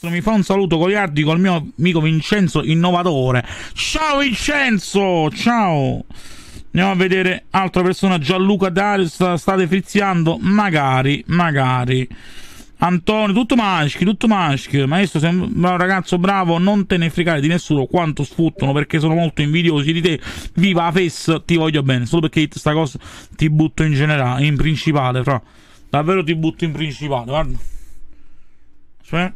Mi fa un saluto goliardico al mio amico Vincenzo Innovatore. Ciao Vincenzo! Ciao! Andiamo a vedere altra persona. Gianluca Dario. State friziando? Magari, magari. Antonio, tutto maschi, tutto maschi. Maestro, sei un ragazzo bravo, non te ne fregare di nessuno quanto sfruttano perché sono molto invidiosi di te. Viva la FES, ti voglio bene. Solo perché sta cosa ti butto in generale, in principale, fra. Davvero ti butto in principale, guarda. Aspetta.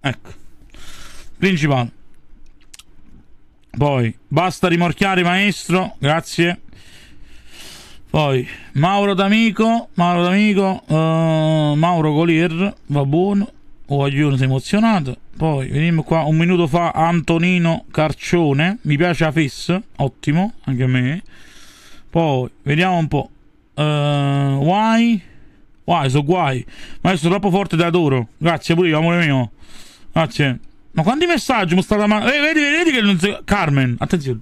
Ecco. Principale. Poi, basta rimorchiare maestro, grazie. Poi Mauro D'Amico, Mauro D'Amico, uh, Mauro Golier, va buono. Oh, Aglione, sei emozionato. Poi veniamo qua un minuto fa Antonino Carcione, mi piace la fessa, ottimo, anche a me. Poi vediamo un po'. Uh, why? Why, so guai. Ma io troppo forte da adoro. Grazie pure io, amore mio. Grazie. Ma quanti messaggi mi state mandando? Eh, vedi, vedi che non si... Carmen, attenzione,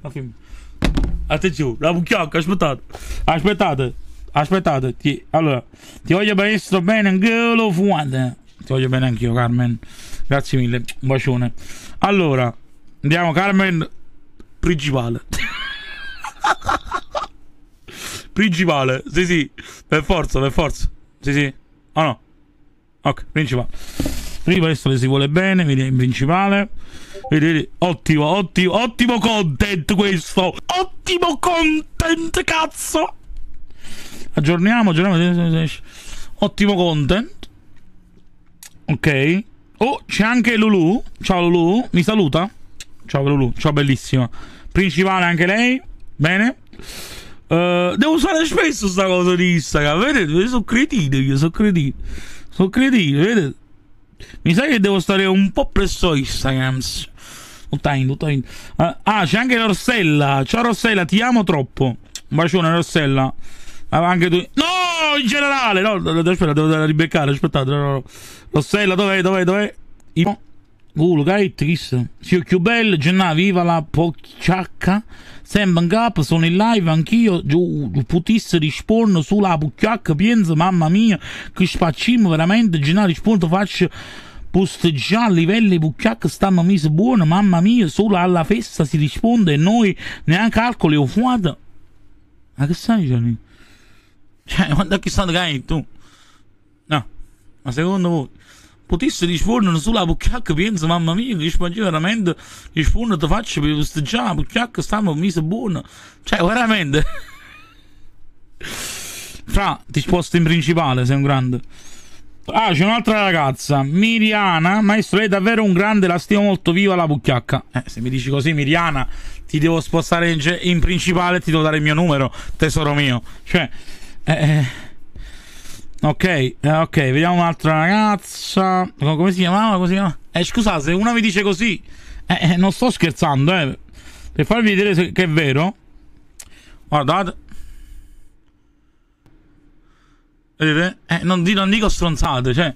Attenzione, la bucchiacca, aspettate. Aspettate. Aspettate. Ti, allora, ti voglio bene, sto bene anche lo fuate. Ti voglio bene anch'io, Carmen. Grazie mille. Un bacione. Allora, andiamo, Carmen. Principale. principale. Sì, sì. Per forza, per forza. Sì, sì. Oh no. Ok, principale. Prima adesso si vuole bene, vedi in principale. Vedi, vedi, ottimo, ottimo, ottimo content questo. Ottimo content, cazzo. Aggiorniamo, aggiorniamo. Ottimo content. Ok. Oh, c'è anche Lulu. Ciao Lulu, mi saluta. Ciao Lulu, ciao bellissima. Principale anche lei. Bene. Uh, devo usare spesso sta cosa di Instagram. Vedete, sono cretino, io sono cretino. Sono cretino, vedete. Mi sa che devo stare un po' presso Instagram. Tutto in. Uh, ah, c'è anche Rossella. Ciao Rossella, ti amo troppo. Un bacione, Rossella. Uh, anche tu. No, in generale. No, aspetta, devo ribeccare. Aspettate. No, no. Rossella, dov'è? Dov'è? Dov'è? Io. Culo, che chissà. Sì, più bello, Gennà, viva la pocciacca. Sembra in capo, sono in live anch'io. Giù, potessi rispondere sulla pocciacca, penso, mamma mia, che spaccimo veramente. Gennà, rispondo, faccio posteggiare a livelli pucciacche stanno messe buone, mamma mia, solo alla festa si risponde e noi neanche calcoli o fuata. Ma che stai dicendo? Cioè, quando è che cagando tu? No, ma secondo voi potessi rispondere sulla pucciacca, penso, mamma mia, che spagno veramente rispondo, ti faccio per posteggiare la pucciacca stanno messe buone. Cioè, veramente. Fra, ti sposto in principale, sei un grande. Ah, c'è un'altra ragazza, Miriana. Maestro, lei è davvero un grande, la stimo molto viva la bucchiacca. Eh, se mi dici così, Miriana, ti devo spostare in, in principale, ti devo dare il mio numero, tesoro mio. Cioè, eh, eh. Ok, eh, ok, vediamo un'altra ragazza. Come si chiamava? Come si chiama? Eh, scusate, se una mi dice così, eh, eh, non sto scherzando, eh. Per farvi vedere che è vero. Guardate. Vedete? Eh, non, non dico stronzate, cioè.